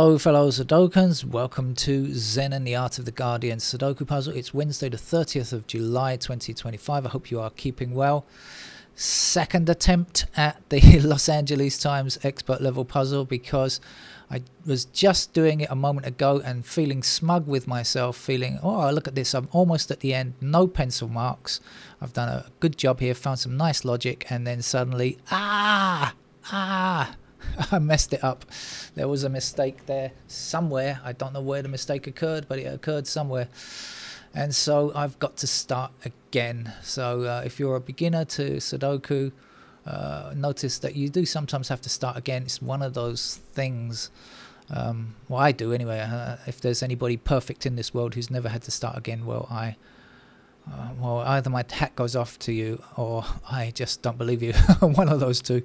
Hello, fellow Sudokans. Welcome to Zen and the Art of the Guardian Sudoku Puzzle. It's Wednesday, the 30th of July, 2025. I hope you are keeping well. Second attempt at the Los Angeles Times expert level puzzle because I was just doing it a moment ago and feeling smug with myself, feeling, oh, look at this, I'm almost at the end, no pencil marks. I've done a good job here, found some nice logic, and then suddenly, ah, ah, I messed it up. There was a mistake there somewhere. I don't know where the mistake occurred, but it occurred somewhere. And so I've got to start again. So uh, if you're a beginner to Sudoku, uh, notice that you do sometimes have to start again. It's one of those things. Um, well, I do anyway. Uh, if there's anybody perfect in this world who's never had to start again, well, I, uh, well, either my hat goes off to you, or I just don't believe you. one of those two.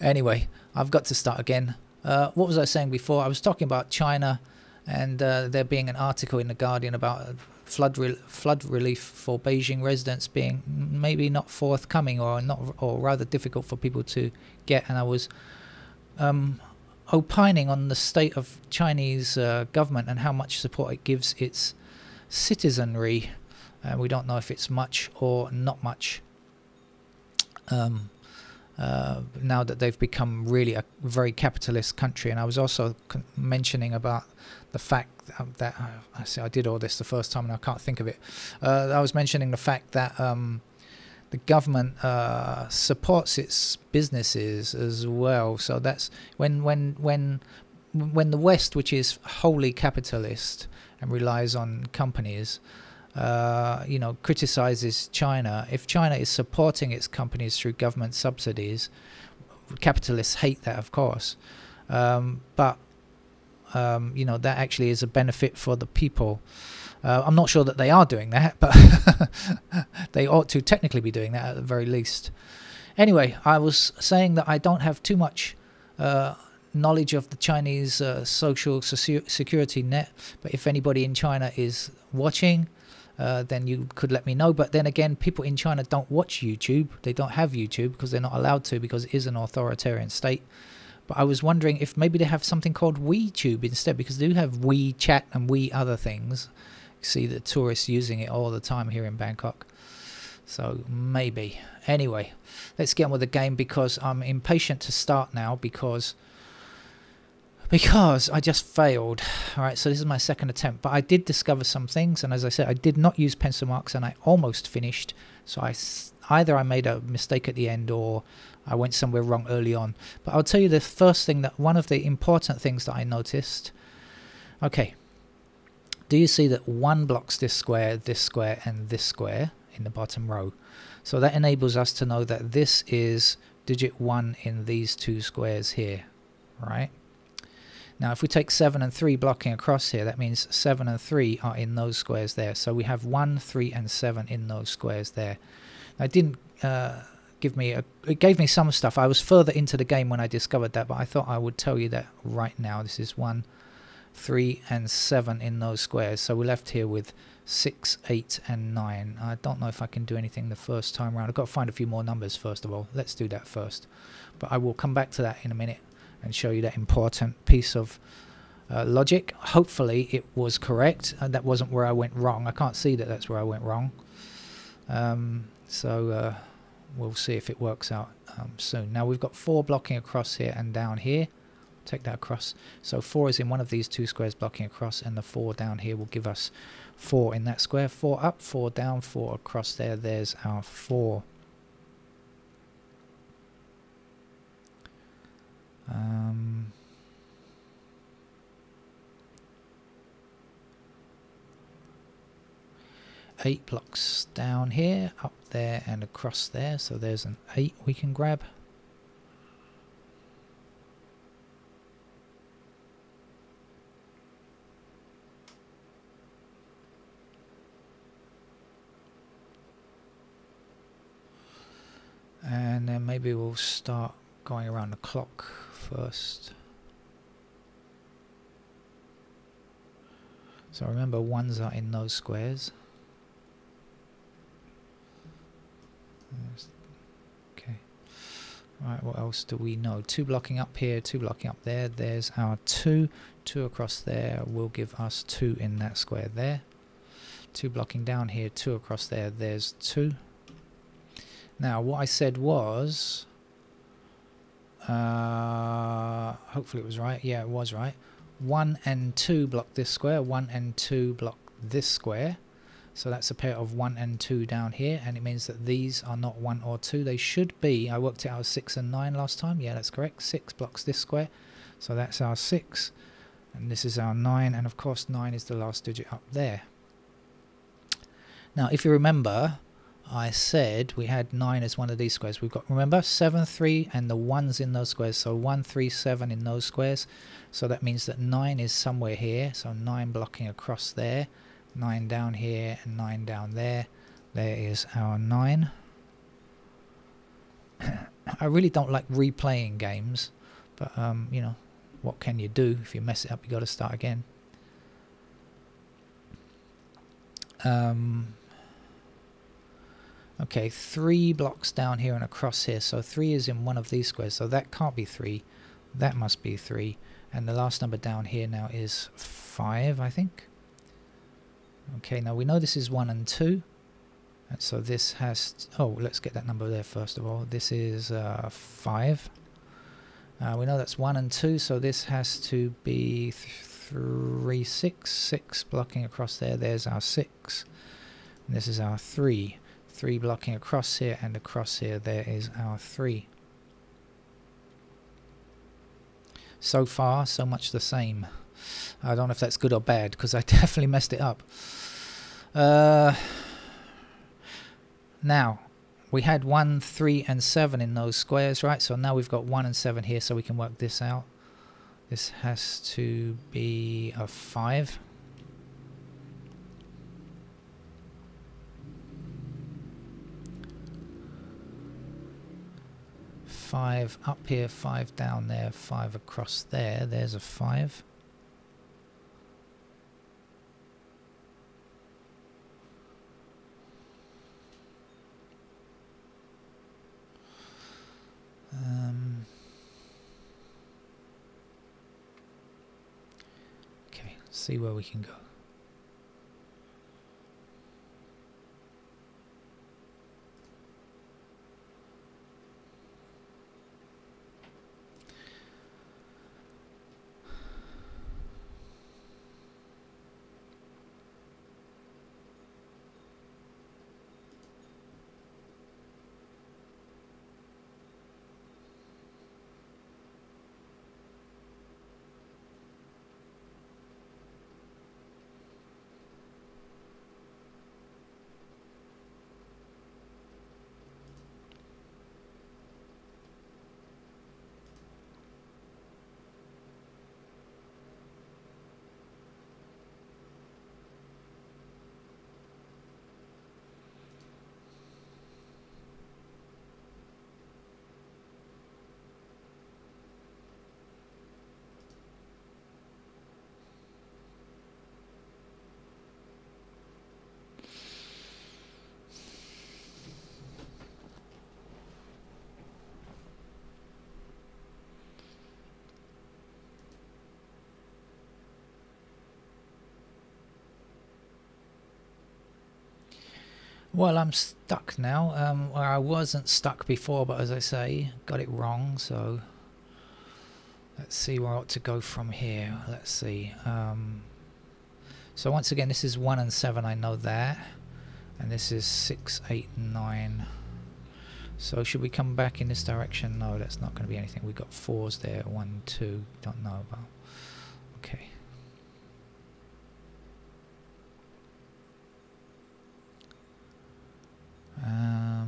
Anyway, I've got to start again. Uh, what was I saying before? I was talking about China, and uh, there being an article in the Guardian about flood re flood relief for Beijing residents being maybe not forthcoming or not or rather difficult for people to get and I was um, opining on the state of Chinese uh, government and how much support it gives its citizenry uh, we don't know if it's much or not much um, uh, now that they've become really a very capitalist country and I was also mentioning about the fact that uh, I say I did all this the first time and I can't think of it. Uh, I was mentioning the fact that um, the government uh, supports its businesses as well. So that's when when when when the West, which is wholly capitalist and relies on companies, uh, you know, criticizes China. If China is supporting its companies through government subsidies, capitalists hate that, of course. Um, but um, you know that actually is a benefit for the people. Uh, I'm not sure that they are doing that, but they ought to technically be doing that at the very least. Anyway, I was saying that I don't have too much uh, knowledge of the Chinese uh, social security net, but if anybody in China is watching, uh, then you could let me know. But then again, people in China don't watch YouTube. They don't have YouTube because they're not allowed to because it is an authoritarian state. But I was wondering if maybe they have something called WeTube instead, because they do have WeChat and We other things. You see the tourists using it all the time here in Bangkok. So maybe. Anyway, let's get on with the game because I'm impatient to start now because because I just failed. All right, so this is my second attempt, but I did discover some things, and as I said, I did not use pencil marks, and I almost finished. So I either I made a mistake at the end or I went somewhere wrong early on. But I'll tell you the first thing that one of the important things that I noticed. Okay, do you see that one blocks this square, this square, and this square in the bottom row? So that enables us to know that this is digit 1 in these two squares here, right? Now if we take 7 and 3 blocking across here, that means 7 and 3 are in those squares there. So we have 1, 3 and 7 in those squares there. Now, it didn't uh, give me a it gave me some stuff. I was further into the game when i discovered that but i thought i would tell you that right now. This is one three and seven in those squares. So we're left here with six eight and nine. I don't know if i can do anything the first time around i've got to find a few more numbers first of all. Let's do that first. But i will come back to that in a minute and show you that important piece of uh, logic hopefully it was correct and that wasn't where i went wrong i can't see that that's where i went wrong um, so uh, we'll see if it works out um, soon. Now we've got 4 blocking across here and down here. Take that across. So 4 is in one of these two squares blocking across and the 4 down here will give us 4 in that square. 4 up, 4 down, 4 across there. There's our 4. Um, 8 blocks down here, up there and across there. So there's an 8 we can grab. And then maybe we'll start going around the clock first. So remember ones are in those squares. Okay. Right, what else do we know? Two blocking up here, two blocking up there. There's our two. Two across there will give us two in that square there. Two blocking down here, two across there. There's two. Now, what I said was... Uh, hopefully it was right. Yeah, it was right. 1 and 2 block this square. 1 and 2 block this square. So that's a pair of 1 and 2 down here, and it means that these are not 1 or 2. They should be, I worked it out as 6 and 9 last time. Yeah, that's correct. 6 blocks this square. So that's our 6, and this is our 9, and of course 9 is the last digit up there. Now, if you remember, I said we had 9 as one of these squares. We've got, remember, 7, 3, and the 1's in those squares. So 1, 3, 7 in those squares. So that means that 9 is somewhere here. So 9 blocking across there. 9 down here and 9 down there. There is our 9. I really don't like replaying games, but um, you know, what can you do? If you mess it up, you got to start again. Um, okay, three blocks down here and across here. So three is in one of these squares, so that can't be three. That must be three. And the last number down here now is five, I think. Okay, now we know this is 1 and 2. And so this has... oh, let's get that number there first of all. This is uh, 5. Uh, we know that's 1 and 2, so this has to be th 3, 6. 6 blocking across there. There's our 6. And this is our 3. 3 blocking across here and across here. There is our 3. So far, so much the same. I don't know if that's good or bad because I definitely messed it up. Uh, now, we had 1, 3 and 7 in those squares, right? So now we've got 1 and 7 here so we can work this out. This has to be a 5. Five up here, five down there, five across there. There's a five. Um, okay, see where we can go. Well, I'm stuck now. Um, where I wasn't stuck before, but as I say, got it wrong. So let's see where I ought to go from here. Let's see. Um, so once again, this is 1 and 7, I know that. And this is 6, 8, 9. So should we come back in this direction? No, that's not going to be anything. We've got 4s there. 1, 2, don't know about. Okay. Um,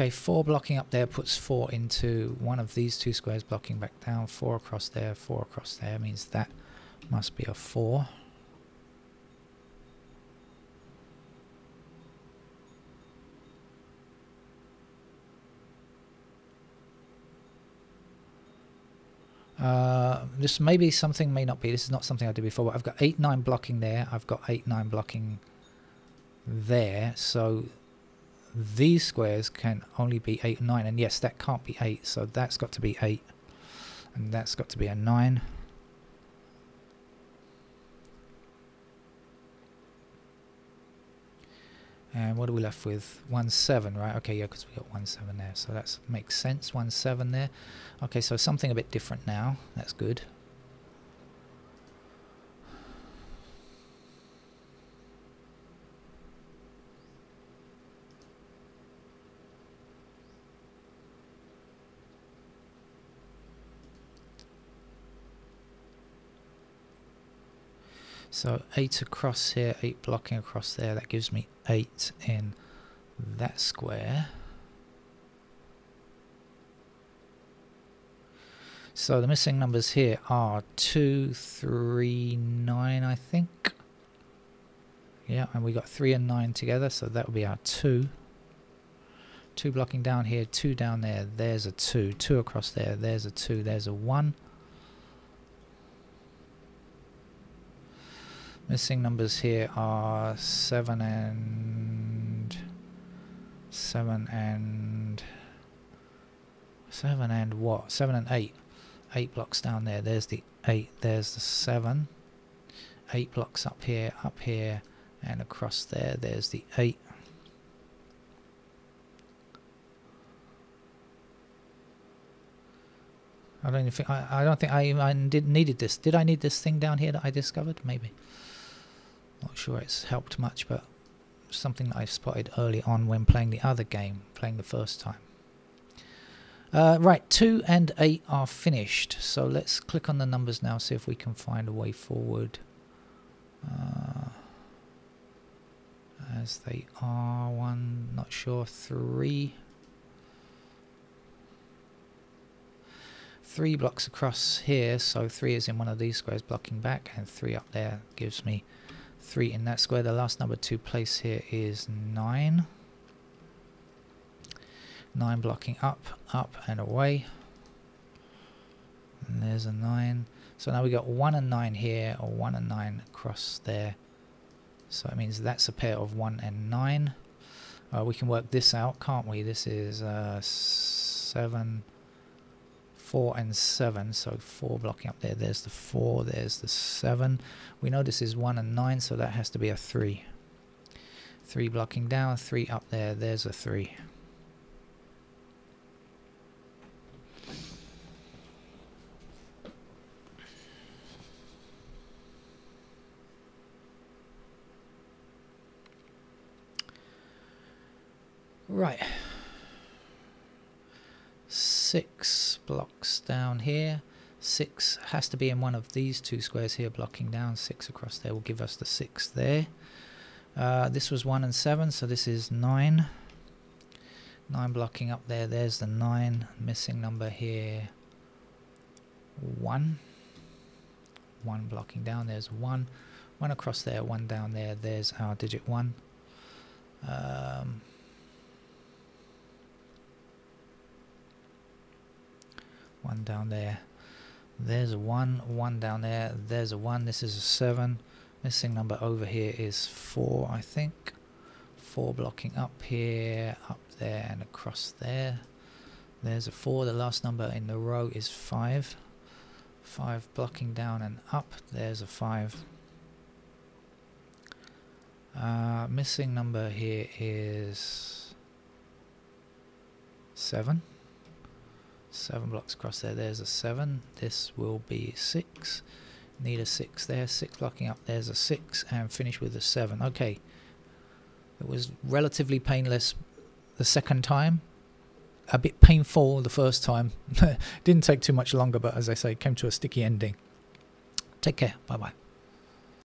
Okay, four blocking up there puts four into one of these two squares blocking back down. Four across there, four across there means that must be a four. Uh, this may be something, may not be. This is not something I did before, but I've got 8, 9 blocking there. I've got 8, 9 blocking there. So these squares can only be 8 and 9. And yes, that can't be 8. So that's got to be 8. And that's got to be a 9. And what are we left with? 1, 7, right? Okay, yeah, because we got 1, 7 there. So that makes sense, 1, 7 there. Okay, so something a bit different now. That's good. So 8 across here, 8 blocking across there, that gives me 8 in that square. So the missing numbers here are 2, 3, 9 I think. Yeah, and we got 3 and 9 together, so that would be our 2. 2 blocking down here, 2 down there, there's a 2. 2 across there, there's a 2, there's a 1. Missing numbers here are 7 and 7 and 7 and what? 7 and 8. 8 blocks down there. There's the 8. There's the 7. 8 blocks up here, up here, and across there. There's the 8. I don't think I, I don't think I, needed this. Did I need this thing down here that I discovered? Maybe. Not sure it's helped much, but something that I spotted early on when playing the other game, playing the first time. Uh, right, 2 and 8 are finished, so let's click on the numbers now, see if we can find a way forward. Uh, as they are, 1, not sure, 3. Three blocks across here, so three is in one of these squares blocking back, and three up there gives me 3 in that square. The last number to place here is 9. 9 blocking up, up and away. And there's a 9. So now we got 1 and 9 here, or 1 and 9 across there. So it means that's a pair of 1 and 9. Uh, we can work this out, can't we? This is uh, 7, 4 and 7 so 4 blocking up there there's the 4 there's the 7 we know this is 1 and 9 so that has to be a 3 3 blocking down 3 up there there's a 3 Right six blocks down here. Six has to be in one of these two squares here blocking down. Six across there will give us the six there. Uh, this was one and seven, so this is nine. Nine blocking up there. There's the nine. Missing number here. One. One blocking down. There's one. One across there. One down there. There's our digit one. Um, one down there. There's a one one down there. There's a one. This is a seven. Missing number over here is four I think. Four blocking up here up there and across there. There's a four. The last number in the row is five. Five blocking down and up. There's a five. Uh, missing number here is seven seven blocks across there there's a seven. This will be six. Need a six there. Six blocking up there's a six and finish with a seven. Okay. It was relatively painless the second time. A bit painful the first time. Didn't take too much longer but as I say came to a sticky ending. Take care. Bye bye